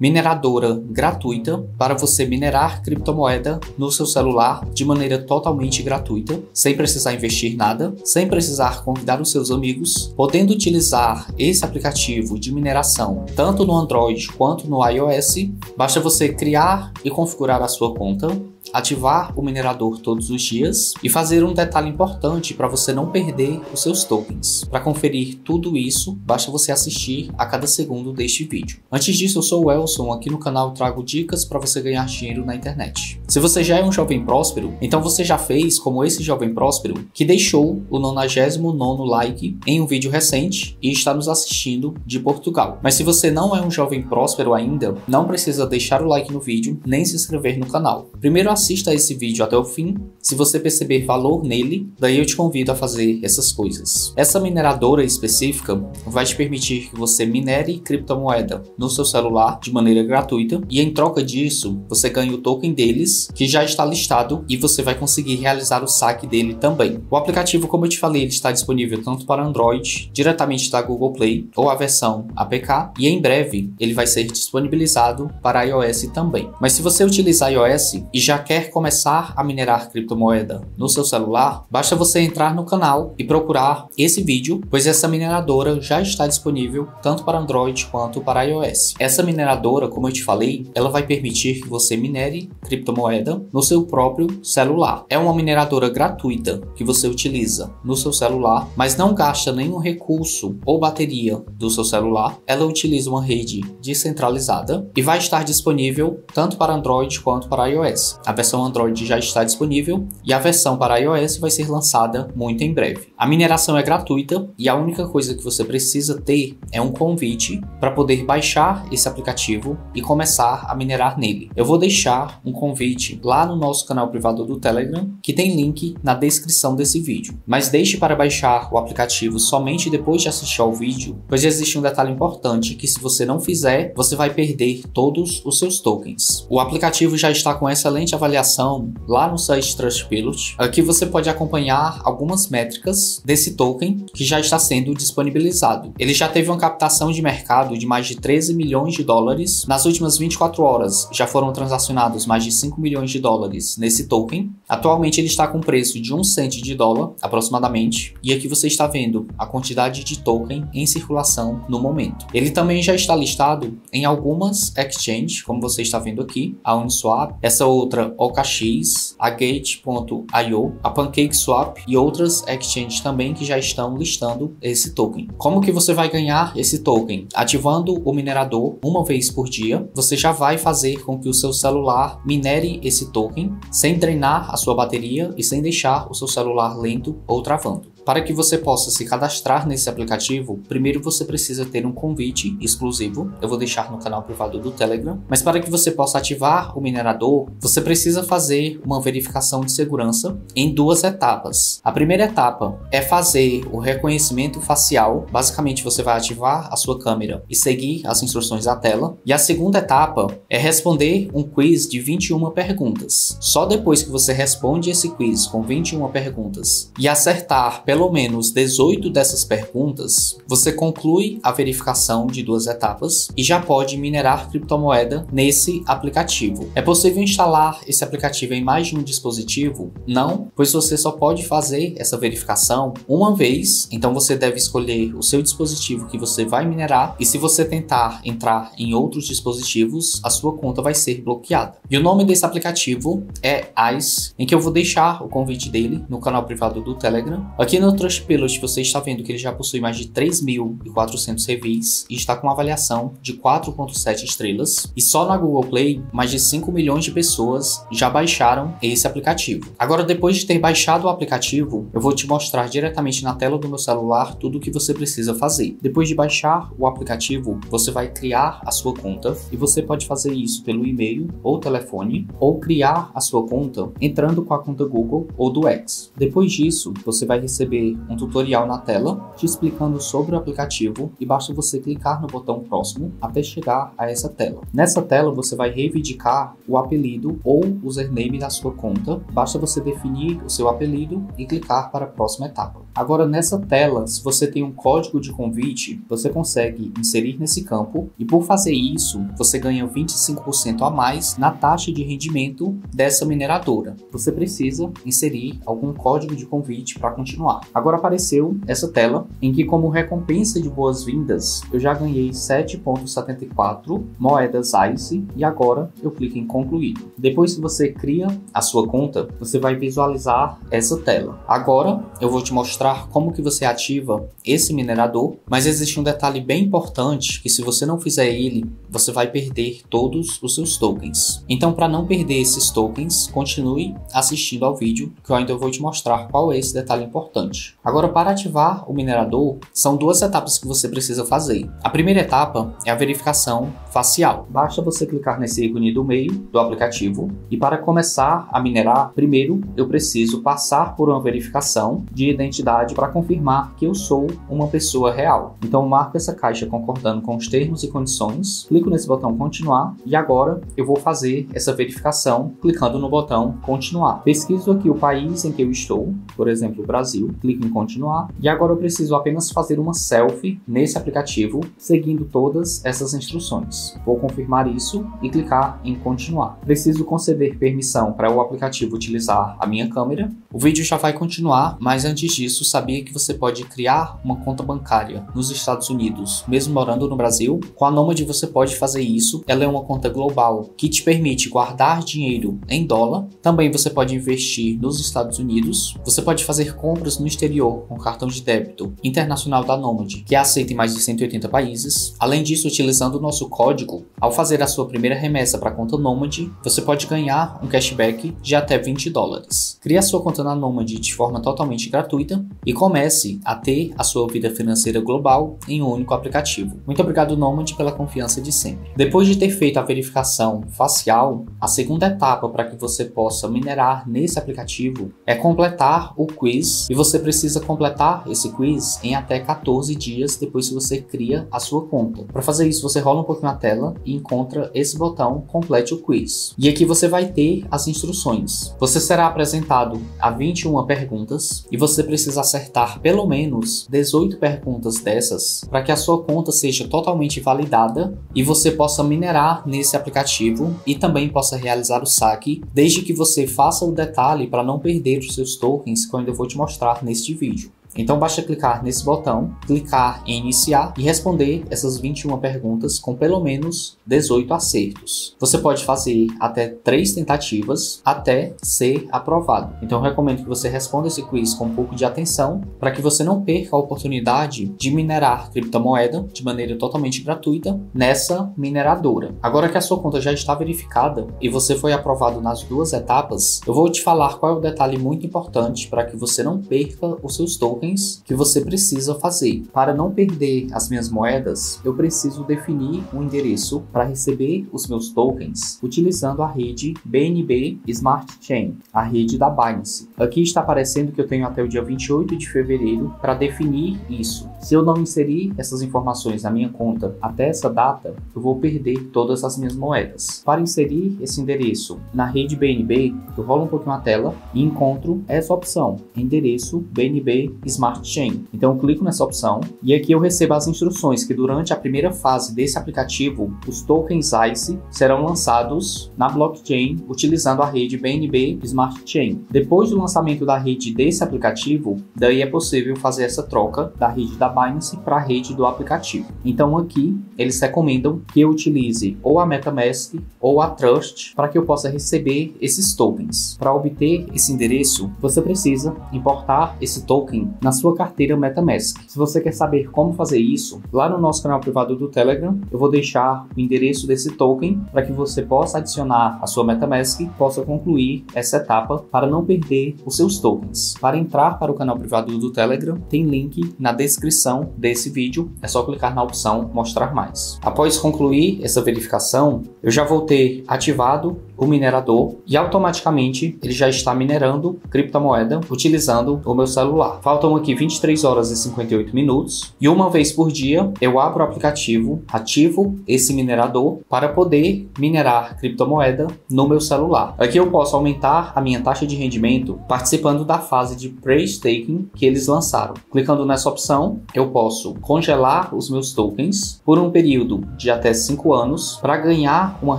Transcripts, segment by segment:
mineradora gratuita para você minerar criptomoeda no seu celular de maneira totalmente gratuita, sem precisar investir nada, sem precisar convidar os seus amigos, podendo utilizar esse aplicativo de mineração tanto no Android quanto no iOS. Basta você criar e configurar a sua conta ativar o minerador todos os dias e fazer um detalhe importante para você não perder os seus tokens. Para conferir tudo isso, basta você assistir a cada segundo deste vídeo. Antes disso, eu sou o Elson, aqui no canal trago dicas para você ganhar dinheiro na internet. Se você já é um jovem próspero, então você já fez como esse jovem próspero que deixou o 99 like em um vídeo recente e está nos assistindo de Portugal. Mas se você não é um jovem próspero ainda, não precisa deixar o like no vídeo nem se inscrever no canal. Primeiro assista esse vídeo até o fim. Se você perceber valor nele, daí eu te convido a fazer essas coisas. Essa mineradora específica vai te permitir que você minere criptomoeda no seu celular de maneira gratuita e em troca disso, você ganha o token deles, que já está listado e você vai conseguir realizar o saque dele também. O aplicativo, como eu te falei, ele está disponível tanto para Android, diretamente da Google Play, ou a versão APK, e em breve ele vai ser disponibilizado para iOS também. Mas se você utilizar iOS e já quer começar a minerar criptomoeda no seu celular, basta você entrar no canal e procurar esse vídeo, pois essa mineradora já está disponível tanto para Android quanto para iOS. Essa mineradora, como eu te falei, ela vai permitir que você minere criptomoeda no seu próprio celular. É uma mineradora gratuita que você utiliza no seu celular, mas não gasta nenhum recurso ou bateria do seu celular. Ela utiliza uma rede descentralizada e vai estar disponível tanto para Android quanto para iOS. A versão Android já está disponível e a versão para iOS vai ser lançada muito em breve. A mineração é gratuita e a única coisa que você precisa ter é um convite para poder baixar esse aplicativo e começar a minerar nele. Eu vou deixar um convite lá no nosso canal privado do Telegram, que tem link na descrição desse vídeo. Mas deixe para baixar o aplicativo somente depois de assistir ao vídeo, pois existe um detalhe importante que se você não fizer, você vai perder todos os seus tokens. O aplicativo já está com excelente avaliação lá no site Trustpilot, aqui você pode acompanhar algumas métricas desse token que já está sendo disponibilizado. Ele já teve uma captação de mercado de mais de 13 milhões de dólares. Nas últimas 24 horas já foram transacionados mais de 5 milhões de dólares nesse token. Atualmente ele está com preço de 1 cent de dólar aproximadamente, e aqui você está vendo a quantidade de token em circulação no momento. Ele também já está listado em algumas exchanges, como você está vendo aqui, a Uniswap, essa outra OKX, a Gate.io, a PancakeSwap e outras exchanges também que já estão listando esse token. Como que você vai ganhar esse token? Ativando o minerador uma vez por dia, você já vai fazer com que o seu celular minere esse token sem drenar a sua bateria e sem deixar o seu celular lento ou travando. Para que você possa se cadastrar nesse aplicativo, primeiro você precisa ter um convite exclusivo, eu vou deixar no canal privado do Telegram, mas para que você possa ativar o minerador, você precisa fazer uma verificação de segurança em duas etapas. A primeira etapa é fazer o reconhecimento facial, basicamente você vai ativar a sua câmera e seguir as instruções da tela, e a segunda etapa é responder um quiz de 21 perguntas. Só depois que você responde esse quiz com 21 perguntas e acertar pelo menos 18 dessas perguntas, você conclui a verificação de duas etapas e já pode minerar criptomoeda nesse aplicativo. É possível instalar esse aplicativo em mais de um dispositivo? Não, pois você só pode fazer essa verificação uma vez, então você deve escolher o seu dispositivo que você vai minerar e se você tentar entrar em outros dispositivos, a sua conta vai ser bloqueada. E o nome desse aplicativo é ICE, em que eu vou deixar o convite dele no canal privado do Telegram. Aqui no Trustpilot você está vendo que ele já possui mais de 3.400 reviews e está com uma avaliação de 4.7 estrelas. E só na Google Play, mais de 5 milhões de pessoas já baixaram esse aplicativo. Agora, depois de ter baixado o aplicativo, eu vou te mostrar diretamente na tela do meu celular tudo o que você precisa fazer. Depois de baixar o aplicativo, você vai criar a sua conta e você pode fazer isso pelo e-mail ou telefone ou criar a sua conta entrando com a conta Google ou do X. Depois disso, você vai receber receber um tutorial na tela te explicando sobre o aplicativo e basta você clicar no botão próximo até chegar a essa tela. Nessa tela você vai reivindicar o apelido ou username da sua conta, basta você definir o seu apelido e clicar para a próxima etapa. Agora nessa tela, se você tem um código de convite, você consegue inserir nesse campo e por fazer isso, você ganha 25% a mais na taxa de rendimento dessa mineradora. Você precisa inserir algum código de convite para continuar. Agora apareceu essa tela em que como recompensa de boas-vindas, eu já ganhei 7.74 moedas ICE e agora eu clico em concluir. Depois que você cria a sua conta, você vai visualizar essa tela. Agora eu vou te mostrar como que você ativa esse minerador, mas existe um detalhe bem importante que se você não fizer ele, você vai perder todos os seus tokens. Então para não perder esses tokens, continue assistindo ao vídeo que eu ainda vou te mostrar qual é esse detalhe importante. Agora para ativar o minerador, são duas etapas que você precisa fazer. A primeira etapa é a verificação facial. Basta você clicar nesse ícone do meio do aplicativo e para começar a minerar, primeiro eu preciso passar por uma verificação de identidade para confirmar que eu sou uma pessoa real. Então marco essa caixa concordando com os termos e condições, clico nesse botão continuar e agora eu vou fazer essa verificação clicando no botão continuar. Pesquiso aqui o país em que eu estou, por exemplo, Brasil, clico em continuar e agora eu preciso apenas fazer uma selfie nesse aplicativo seguindo todas essas instruções. Vou confirmar isso e clicar em continuar. Preciso conceder permissão para o aplicativo utilizar a minha câmera. O vídeo já vai continuar, mas antes disso isso, sabia que você pode criar uma conta bancária nos Estados Unidos, mesmo morando no Brasil? Com a Nomad você pode fazer isso. Ela é uma conta global que te permite guardar dinheiro em dólar. Também você pode investir nos Estados Unidos. Você pode fazer compras no exterior com cartão de débito internacional da Nomad, que é aceita em mais de 180 países. Além disso, utilizando o nosso código, ao fazer a sua primeira remessa para a conta Nomad, você pode ganhar um cashback de até 20 dólares. Crie a sua conta na Nomad de forma totalmente gratuita e comece a ter a sua vida financeira global em um único aplicativo. Muito obrigado, Nomad, pela confiança de sempre. Depois de ter feito a verificação facial, a segunda etapa para que você possa minerar nesse aplicativo é completar o quiz e você precisa completar esse quiz em até 14 dias depois que você cria a sua conta. Para fazer isso, você rola um pouquinho na tela e encontra esse botão complete o quiz. E aqui você vai ter as instruções. Você será apresentado a 21 perguntas e você precisa acertar pelo menos 18 perguntas dessas para que a sua conta seja totalmente validada e você possa minerar nesse aplicativo e também possa realizar o saque, desde que você faça o detalhe para não perder os seus tokens que eu ainda vou te mostrar neste vídeo. Então basta clicar nesse botão, clicar em iniciar e responder essas 21 perguntas com pelo menos 18 acertos. Você pode fazer até 3 tentativas até ser aprovado. Então recomendo que você responda esse quiz com um pouco de atenção para que você não perca a oportunidade de minerar criptomoeda de maneira totalmente gratuita nessa mineradora. Agora que a sua conta já está verificada e você foi aprovado nas duas etapas, eu vou te falar qual é o detalhe muito importante para que você não perca os seus tokens tokens que você precisa fazer. Para não perder as minhas moedas, eu preciso definir um endereço para receber os meus tokens utilizando a rede BNB Smart Chain, a rede da Binance. Aqui está aparecendo que eu tenho até o dia 28 de fevereiro para definir isso. Se eu não inserir essas informações na minha conta até essa data, eu vou perder todas as minhas moedas. Para inserir esse endereço na rede BNB, eu rolo um pouquinho a tela e encontro essa opção, endereço BNB Smart Chain. Então eu clico nessa opção e aqui eu recebo as instruções que durante a primeira fase desse aplicativo, os tokens ICE serão lançados na blockchain utilizando a rede BNB Smart Chain. Depois do lançamento da rede desse aplicativo, daí é possível fazer essa troca da rede da Binance para a rede do aplicativo. Então aqui eles recomendam que eu utilize ou a MetaMask ou a Trust para que eu possa receber esses tokens. Para obter esse endereço, você precisa importar esse token na sua carteira MetaMask. Se você quer saber como fazer isso, lá no nosso canal privado do Telegram, eu vou deixar o endereço desse token para que você possa adicionar a sua MetaMask possa concluir essa etapa para não perder os seus tokens. Para entrar para o canal privado do Telegram, tem link na descrição desse vídeo, é só clicar na opção mostrar mais. Após concluir essa verificação, eu já vou ter ativado o minerador e automaticamente ele já está minerando criptomoeda utilizando o meu celular. Faltam aqui 23 horas e 58 minutos e uma vez por dia eu abro o aplicativo, ativo esse minerador para poder minerar criptomoeda no meu celular. Aqui eu posso aumentar a minha taxa de rendimento participando da fase de pre-staking que eles lançaram. Clicando nessa opção, eu posso congelar os meus tokens por um período de até 5 anos para ganhar uma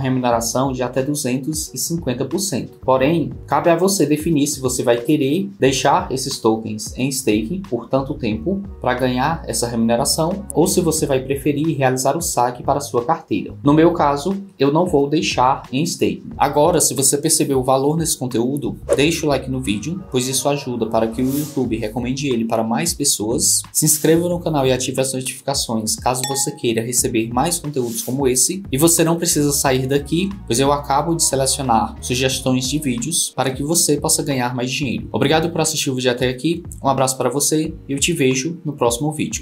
remuneração de até 250%. Porém, cabe a você definir se você vai querer deixar esses tokens em staking por tanto tempo para ganhar essa remuneração ou se você vai preferir realizar o saque para sua carteira. No meu caso, eu não vou deixar em staking. Agora, se você percebeu o valor nesse conteúdo, deixe o like no vídeo, pois isso ajuda para que o YouTube recomende ele para mais pessoas. Se inscreva no canal e ative as notificações caso você queira receber mais conteúdos como esse. E você não precisa sair daqui, pois eu acabo de selecionar sugestões de vídeos para que você possa ganhar mais dinheiro. Obrigado por assistir o vídeo até aqui, um abraço para você e eu te vejo no próximo vídeo.